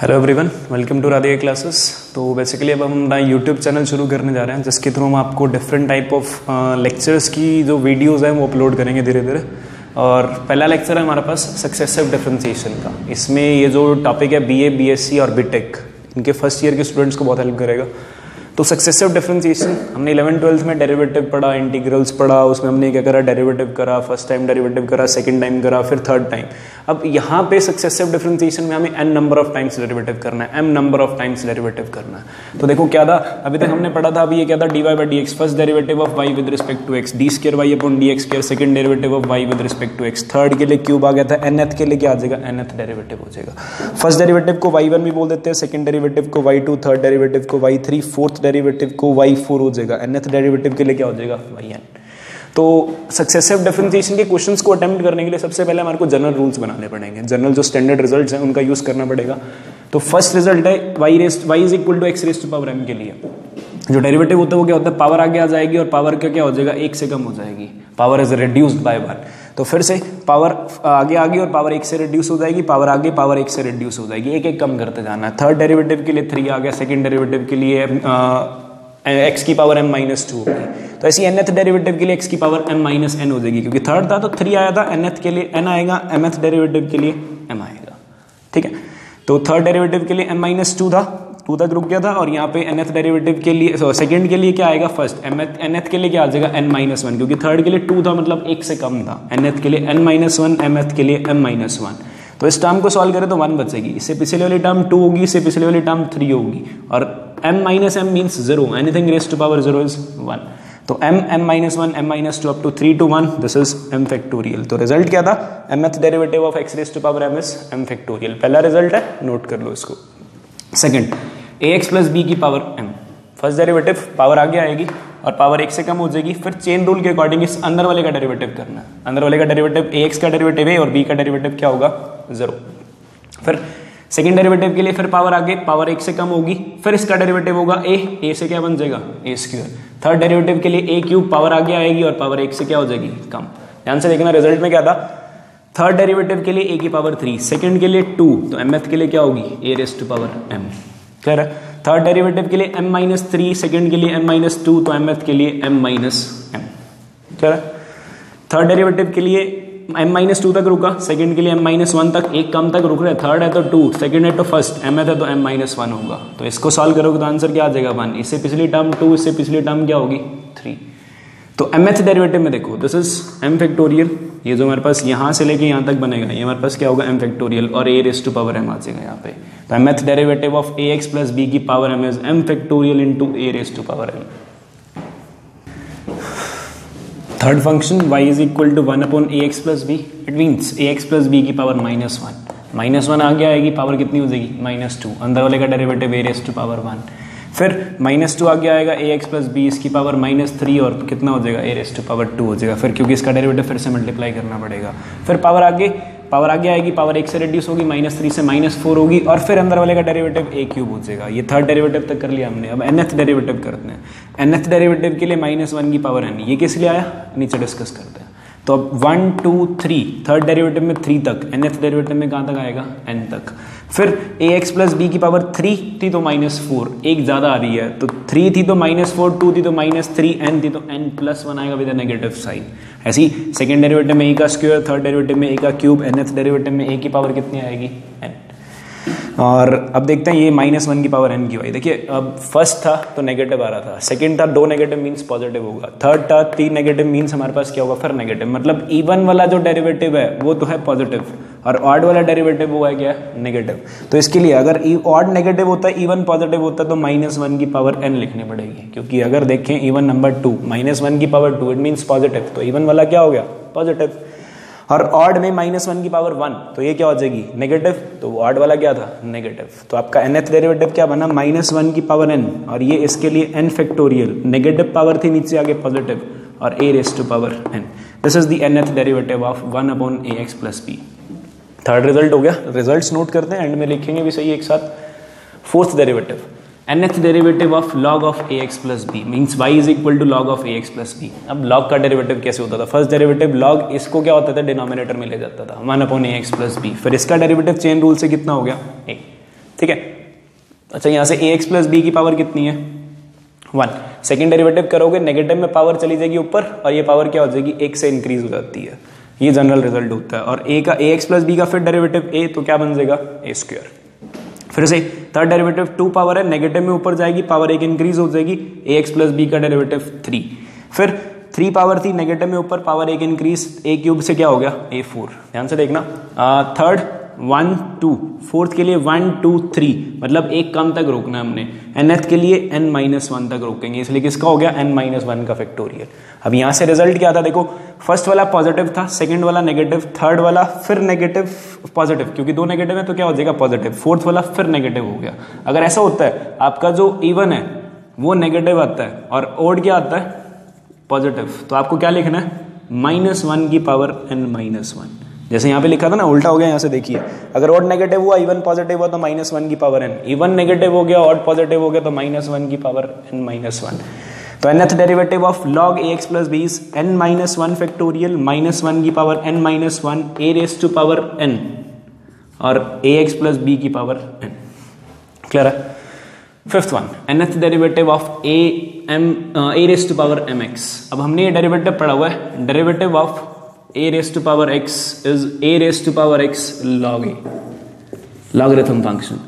Hello everyone welcome to Radhe classes तो basically अब हम अपना यूट्यूब चैनल शुरू करने जा रहे हैं, जिसके थ्रू हम आपको डिफरेंट टाइप ऑफ़ लेक्चर्स की जो वीडियोस हैं, वो अपलोड करेंगे धीरे धीरे और पहला लेक्चर है हमारे पास सक्सेसिव डिफ्रेंसीशन का। इसमें ये जो टॉपिक है बी ए और बी इनके फ़र्स्ट ईयर के स्टूडेंट्स को बहुत हेल्प करेगा। तो सक्सेसिव डिफ्रेंसिएशन हमने इलेवन ट्वेल्थ में डेरिवेटिव पढ़ा इंटीग्रल्स पढ़ा, उसमें हमने क्या करा डेरिवेटिव करा फ़र्स्ट टाइम डेरिवेटिव करा सेकंड टाइम करा, फिर थर्ड टाइम अब यहाँ पे सक्सेसिव डिफ्रेंसिएशन में हमें n number of times derivative करना है m number of times derivative करना है. तो देखो क्या था, अभी तक हमने पढ़ा था, अभी ये क्या था d y by d x first derivative of y with respect to x d square y upon d x square second derivative of y with respect to x third के लिए क्यूब आ गया था एन एथ के लिए क्या आ जाएगा N एथ डेरिवेटिव हो जाएगा. फ़र्स्ट डेरिवेटिव को वाई वन भी बोल देते हैं सेकंड डेरिवेटिव को वाई टू थर्ड डेरिवेटिव को वाई थ्री फोर्थ डेरिवेटिव को वाई फोर हो जाएगा एन एथ डेरिवेटिव के लिए क्या हो जाएगा? वाई एन तो सक्सेसिव डिफरेंशिएशन के क्वेश्चंस को अटेम्प्ट करने के लिए सबसे पहले हमारे को जनरल रूल्स बनाने पड़ेंगे। जनरल जो स्टैंडर्ड रिजल्ट्स हैं, उनका यूज़ करना पड़ेगा। तो फ़र्स्ट रिज़ल्ट है y raised y is equal to x raised power m के लिए। जो डेरिवेटिव होता है, वो क्या होता है? पावर आगे आ जाएगी और पावर का क्या हो जाएगा? एक से कम हो जाएगी। Power is reduced by one तो फिर से पावर आगे आगे और पावर एक से रिड्यूस हो जाएगी पावर आगे पावर एक से रिड्यूस हो जाएगी। एक एक कम करते जाना है। थर्ड डेरिवेटिव के लिए थ्री आ गया सेकंड डेरिवेटिव के लिए एक्स की पावर एम माइनस टू होगी तो ऐसी एन एथ डेरिवेटिव के लिए एक्स की पावर एम माइनस एन हो जाएगी, क्योंकि थर्ड था तो थ्री आया था एन एथ के लिए एन आएगा एम डेरिवेटिव के लिए एम आएगा। ठीक है? तो थर्ड डेरिवेटिव के लिए एम माइनस टू था टू तक रुक गया था और यहाँ पे एन एथ डेरिवेटिव के लिए सेकंड के लिए क्या आएगा? First mth nth के लिए क्या आ जाएगा? एन माइनस वन क्योंकि थर्ड के लिए टू था मतलब एक से कम था। एन एथ के लिए n minus one mth के लिए एम माइनस वन तो इस टर्म को सॉल्व करें तो वन बचेगी। इससे पिछले वाली टर्म टू होगी, इससे पिछले वाली टर्म थ्री होगी। और m minus m means zero anything raised to power zero is one तो m m minus one m minus two up to three to one, this is m factorial तो result क्या था? Mth derivative of x raised to power m is m factorial पहला result है note कर लो इसको। Second ax plus B की power m. First derivative power आगे आएगी और पावर एक से कम हो जाएगी। फिर चेन रूल के अकॉर्डिंग इस अंदर वाले का डेरिवेटिव करना अंदर वाले का डेरिवेटिव ए एक्स का डेरिवेटिव है और बी का डेरिवेटिव क्या होगा? ज़ीरो फिर सेकेंड डेरिवेटिव के लिए फिर पावर आगे पावर एक से कम होगी। फिर इसका डेरिवेटिव होगा ए ए से क्या बन जाएगा? ए स्क्र थर्ड डेरिवेटिव के लिए ए क्यूब पावर आगे आएगी और पावर एक से क्या हो जाएगी? कम. ध्यान से देखना रिज़ल्ट में क्या था? थर्ड डेरिवेटिव के लिए ए की पावर थ्री सेकंड के लिए टू तो एम के लिए क्या होगी? A raise to power m कह थर्ड डेरिवेटिव के लिए एम माइनस थ्री सेकेंड के लिए एम माइनस टू तो एम के लिए एम माइनस एम कह थर्ड डेरिवेटिव के लिए एम माइनस टू तक रुका सेकेंड के लिए एम माइनस वन तक, एक कम तक रुक रहे थर्ड है तो टू सेकेंड है तो फ़र्स्ट एम है तो एम माइनस वन होगा। तो इसको सॉल्व करोगे तो आंसर क्या आ जाएगा वन इससे पिछली टर्म टू इससे पिछली टर्म क्या होगी? थ्री तो एम एथ डेरिवेटिव में देखो दिस इज़ एम फैक्टोरियल ये जो हमारे पास यहाँ से लेके यहाँ तक बनेगा, ये हमारे पास क्या होगा? एम फैक्टोरियल और a raise to power m आ जाएगा यहाँ पे। तो mth derivative of a x plus b की power m is m factorial into a raise to power m third function y is equal to one upon a x plus b it means a x plus b की power minus one minus one आगे आएगी power कितनी हो जाएगी? Minus two अंदर वाले का derivative a raise to power one फिर माइनस टू आगे आएगा ए एक्स प्लस बी इसकी पावर माइनस थ्री और कितना हो जाएगा? A raise to power two हो जाएगा। फिर क्योंकि इसका डेरिवेटिव फिर से मल्टीप्लाई करना पड़ेगा। फिर पावर आगे पावर आगे आएगी पावर एक से रिड्यूस होगी माइनस थ्री से माइनस फोर होगी और फिर अंदर वाले का डेरिवेटिव ए क्यूब हो जाएगा। ये थर्ड डेरिवेटिव तक कर लिया हमने। अब एन एथ डेरिवेटिव करते हैं। एन एथ डेरिवेटिव के लिए माइनस वन की पावर एन ये किस लिए आया? नीचे डिस्कस करते हैं। तो अब one, two, three third derivative में थ्री तक एन एथ डेरिवेटिव में कहाँ तक आएगा? एन तक। फिर ए एक्स प्लस बी की पावर थ्री थी तो माइनस फोर एक ज़्यादा आ रही है। तो थ्री थी तो माइनस फोर टू थी तो माइनस थ्री एन थी तो एन प्लस वन आएगा विद नेगेटिव साइन ऐसी सेकेंड डेरिवेटिव में ए का स्क्वायर थर्ड डेरिवेटिव में ए का क्यूब एन एथ डेरिवेटिव में ए की पावर कितनी आएगी? एन और अब देखते हैं ये माइनस वन की पावर एन की वाई देखिए, अब फ़र्स्ट था तो नेगेटिव आ रहा था। सेकंड था, दो नेगेटिव मीन्स पॉजिटिव होगा। थर्ड था, तीन नेगेटिव मीन्स हमारे पास क्या होगा? फिर नेगेटिव मतलब इवन वाला जो डेरिवेटिव है, वो तो है पॉजिटिव और ऑड वाला डेरिवेटिव वो है क्या? नेगेटिव तो इसके लिए अगर ऑड नेगेटिव होता है इवन पॉजिटिव होता तो माइनस वन की पावर एन लिखनी पड़ेगी। क्योंकि अगर देखें even number two minus one की power two it means positive तो इवन वाला क्या हो गया? पॉजिटिव और ऑड में माइनस वन की पावर वन तो ये क्या हो जाएगी? नेगेटिव तो ऑड वाला क्या था? नेगेटिव तो आपका एन एथ डेरिवेटिव क्या बना? माइनस वन की पावर एन और ये इसके लिए एन फैक्टोरियल नेगेटिव पावर थी नीचे आगे पॉजिटिव और a raise to power n this is the nth derivative of one upon a x plus b third result हो गया? रिज़ल्ट नोट करते हैं. एंड में लिखेंगे भी सही एक साथ. Fourth derivative nth derivative of log of a x plus b means y is equal to log of a x plus b अब log का डेरिवेटिव कैसे होता था? फ़र्स्ट डेरिवेटिव लॉग इसको क्या होता था? डिनोमिनेटर में ले जाता था। One upon a x plus b फिर इसका डेरिवेटिव चेन रूल से कितना हो गया? ए ठीक है? अच्छा यहाँ से ए एक्स प्लस बी की पावर कितनी है? वन सेकेंड डेरिवेटिव करोगे नेगेटिव में पावर चली जाएगी ऊपर और ये पावर क्या हो जाएगी? एक से इंक्रीज हो जाती है। ये जनरल रिज़ल्ट होता है। और ए का ए एक्स प्लस बी का फिर डेरिवेटिव ए तो क्या बन जाएगा? ए स्क्वायर फिर से थर्ड डेरिवेटिव टू पावर है नेगेटिव में ऊपर जाएगी पावर एक इंक्रीज हो जाएगी ए एक्स प्लस बी का डेरिवेटिव थ्री फिर थ्री पावर थी नेगेटिव में ऊपर पावर एक इंक्रीज ए क्यूब से क्या हो गया? ए फोर ध्यान से देखना. थर्ड वन टू फोर्थ के लिए वन टू थ्री मतलब एक कम तक रोकना है हमने। एनएथ के लिए एन माइनस वन तक रोकेंगे। इसलिए किसका हो गया? एन माइनस वन का फैक्टोरियल अब यहाँ से रिज़ल्ट क्या था? देखो फ़र्स्ट वाला पॉजिटिव था सेकंड वाला नेगेटिव थर्ड वाला फिर नेगेटिव पॉजिटिव क्योंकि दो नेगेटिव है तो क्या हो जाएगा? पॉजिटिव फोर्थ वाला फिर नेगेटिव हो गया। अगर ऐसा होता है, आपका जो इवन है, वो नेगेटिव आता है और ओड क्या आता है? पॉजिटिव तो आपको क्या लिखना है? माइनस वन की पावर एन माइनस वन जैसे यहाँ पे लिखा था ना, उल्टा हो गया, यहाँ से देखिए। अगर ऑड नेगेटिव हुआ इवन पॉजिटिव हुआ तो माइनस वन की पावर एन इवन नेगेटिव हो गया ऑड पॉजिटिव हो गया तो माइनस वन की पावर एन माइनस वन तो nth derivative of log a x plus b is n minus one factorial minus one की power n minus one a raise to power n और ए x plus B की power N clear है? Fifth one nth derivative of a m a raise to power m x अब हमने ये derivative पढ़ा हुआ है। Derivative of a raised to power x is a raised to power x log a. logarithm function.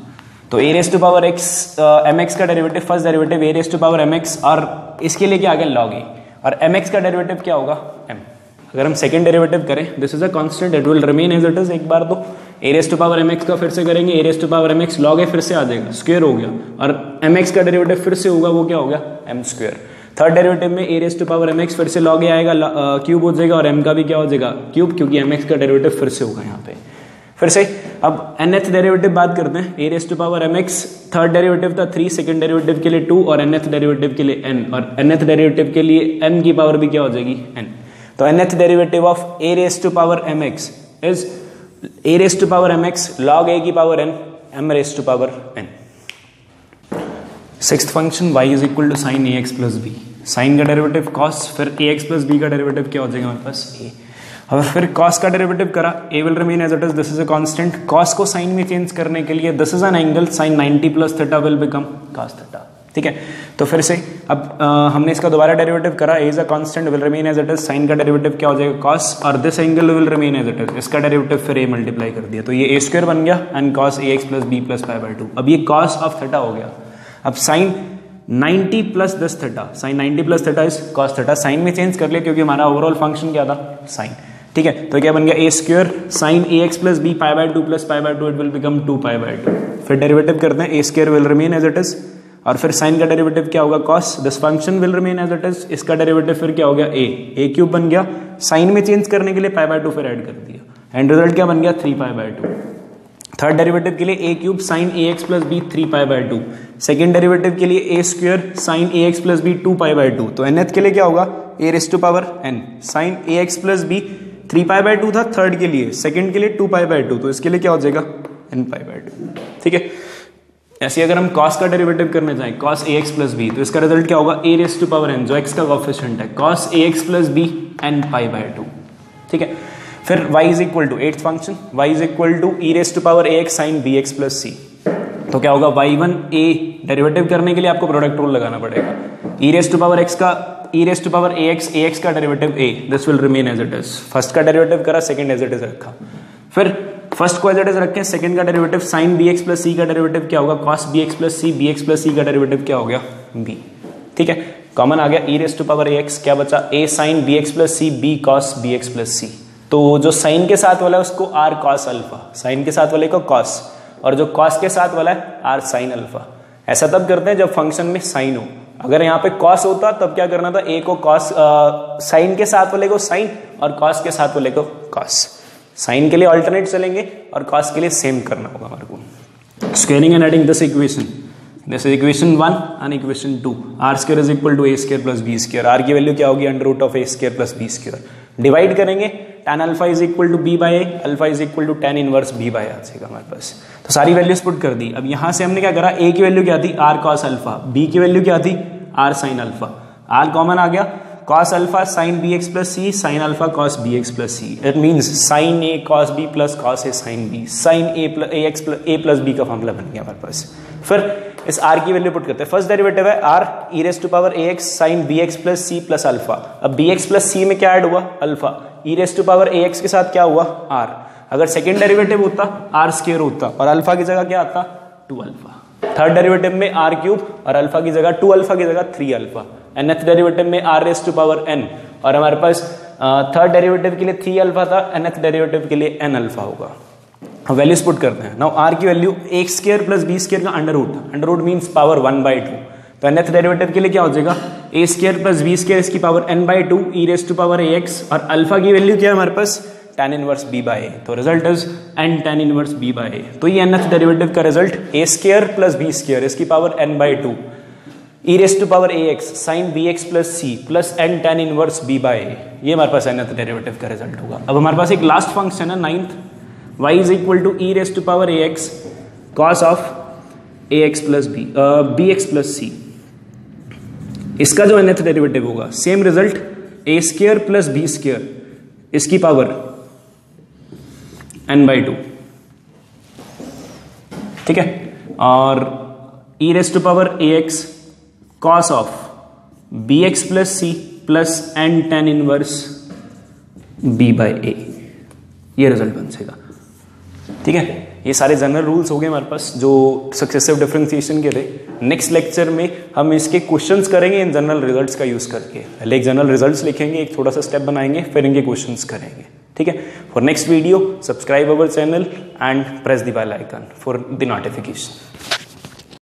तो a raised to power x uh, mx का derivative first derivative a raised to power mx और इसके लिए क्या आ गया log a. और mx का derivative क्या होगा? एम अगर हम सेकेंड डेरिवेटिव करें this is a constant it will remain as it is एक बार तो. A raise to power m x का फिर से करेंगे a raise to power m x log a फिर से आ जाएगा स्क्वेयर हो गया. और एम एक्स का डेरिवेटिव फिर से होगा वो क्या होगा एम स्क्वेयर थर्ड डेरिवेटिव में a raise to power m x फिर से लॉग ए आएगा क्यूब हो जाएगा और एम का भी क्या हो जाएगा? क्यूब क्योंकि एम एक्स का डेरिवेटिव फिर से होगा यहाँ पे। फिर से, अब एन एथ डेरिवेटिव बात करते हैं। A raise to power m x third derivative था थ्री सेकंड डेरिवेटिव के लिए टू और एन एथ डेरिवेटिव के लिए एन और एन एथ डेरिवेटिव के लिए एन की पावर भी क्या हो जाएगी? एन तो nth derivative of a raise to power m x is a raise to power m x log a की power n m raise to power n six function y is equal to sine a x plus b sine का derivative cos फिर ए x plus B का derivative क्या हो जाएगा हमारे पास? ए अब फिर कॉस का डेरिवेटिव करा। A will remain as it is this is a constant cos को साइन में चेंज करने के लिए this is an angle sine 90 plus theta will become cos theta ठीक है? तो फिर से अब आ, हमने इसका दोबारा डेरिवेटिव करा। A is a constant will remain as it is sine का डेरिवेटिव क्या हो जाएगा? कॉस और this angle will remain as it is इसका डेरिवेटिव फिर ए मल्टीप्लाई कर दिया। तो ये ए स्क्वायर बन गया and cos a x plus b plus five by two अब ये कॉस ऑफ़ थीटा हो गया। अब साइन 90 प्लस दस theta, sine 90 plus theta is cos theta sine में चेंज कर लिया क्योंकि हमारा ओवरऑल फ़ंक्शन क्या था? साइन। ठीक है? तो क्या बन गया? A square sine a x plus b pi by two plus pi by two it will become two pi by two फिर डेरिवेटिव करते हैं a square will remain as it is और फिर साइन का डेरिवेटिव क्या होगा? Cos this function will remain as it is इसका derivative फिर क्या हो गया? ए ए क्यूब बन गया। साइन में चेंज करने के लिए पाई बाय टू फिर ऐड कर दिया। एंड रिज़ल्ट क्या बन गया? Three pi by two third derivative के लिए a cube sine a x plus b three pi by two second derivative के लिए a square sine a x plus b two pi by two तो n के लिए क्या होगा? A raise to power n sine a x plus b three pi by two था third के लिए. सेकेंड के लिए टू पाई बाय टू तो इसके लिए क्या हो जाएगा? एन पाई बाय टू ठीक है? ऐसे अगर हम कॉस का डेरिवेटिव करने जाए cos a x plus b तो इसका रिज़ल्ट क्या होगा? A raise to power n जो एक्स का कॉफिशियंट है. Cos a x plus b n pi by two ठीक है? फिर y is equal to eighth function y is equal to e raise to power a x sine b x plus c तो क्या होगा? Y one ए derivative करने के लिए आपको प्रोडक्ट रूल लगाना पड़ेगा। E raise to power x का e raise to power a x a x का derivative a this will remain as it is first का डेरिवेटिव करा सेकंड एज इट इज़ रखा। फिर फ़र्स्ट को एज इट इज़ रखें second का derivative sine b x plus c का derivative क्या होगा? Cos b x plus c b x plus c का डेरिवेटिव क्या हो गया? बी ठीक है? कॉमन आ गया e raise to power a x क्या बचा? A sine b x plus c b cos b x plus c तो जो साइन के साथ वाला है, उसको आर कॉस अल्फ़ा साइन के साथ वाले को कॉस और जो कॉस के साथ वाला है आर साइन अल्फ़ा ऐसा तब करते हैं जब फ़ंक्शन में साइन हो। अगर यहाँ पे कॉस होता, तब क्या करना था? ए को कॉस साइन के साथ वाले को साइन और कॉस के साथ वाले को कॉस साइन के लिए ऑल्टरनेट चलेंगे और कॉस के लिए सेम करना होगा हमारे को। Squaring and adding this equation this is equation one and equation two r square is equal to a square plus b square r की वैल्यू क्या होगी? Under root of a square plus b square divide करेंगे। Tan alpha is equal to b by alpha is equal to tan inverse b by आ जाएगा हमारे पास। तो सारी values put कर दी। अब यहाँ से हमने क्या करा? ए की वैल्यू क्या थी? आर कॉस अल्फ़ा बी की वैल्यू क्या थी? R sine alpha r common आ गया। Cos alpha sin bx plus c, sin alpha cos bx plus c it means sin a cos b plus cos a sin b sin a plus ax plus a plus b का formula बन गया हमारे पास। फिर इस r की value put करते हैं। First derivative है r e raise to power ax sin bx plus c plus alpha अब बी एक्स प्लस सी में क्या ऐड हुआ? Alpha e raise to power ax के साथ क्या हुआ? आर अगर सेकेंड डेरिवेटिव होता आर स्केयर होता, और अल्फ़ा की जगह क्या आता? टू अल्फ़ा थर्ड डेरिवेटिव में आर क्यूब और अल्फ़ा की जगह टू अल्फ़ा की जगह थ्री अल्फ़ा एनथ डेरिवेटिव में r raise to power n और हमारे पास थर्ड डेरिवेटिव के लिए थ्री अल्फ़ा था एनथ डेरिवेटिव के लिए एन अल्फ़ा होगा. वैल्यूज़ पुट करते हैं. नाउ आर की वैल्यू एक स्केयर प्लस बी स्केयर का under root under root means power one by two तो एनथ डेरिवेटिव के लिए क्या हो जाएगा? A square plus b square इसकी power n by two e raise to power a x और अल्फ़ा की वैल्यू क्या है हमारे पास? tan inverse b by a तो result is n tan inverse b by a तो ये nth डेरिवेटिव का result a square plus b square इसकी power n by two e raise to power a x sine b x plus c plus n tan inverse b by a ये हमारे पास nth derivative का result होगा। अब हमारे पास एक लास्ट फ़ंक्शन है ninth y is equal to e raise to power a x cos of a x plus b b x plus c इसका जो nth डेरिवेटिव होगा same result a square plus b square इसकी power N by two ठीक है? और e raise to power a x cos of b x plus c plus n tan inverse b by a ये result बन सकेगा ठीक है? ये सारे जनरल रूल्स हो गए हमारे पास, जो सक्सेसिव डिफ्रेंसिएशन के थे। नेक्स्ट लेक्चर में हम इसके क्वेश्चंस करेंगे इन जनरल रिजल्ट्स का यूज़ करके। पहले एक जनरल रिजल्ट्स लिखेंगे, एक थोड़ा सा स्टेप बनाएँगे, फिर इनके क्वेश्चंस करेंगे। ठीक है? For next video subscribe our channel and press the bell icon for the notification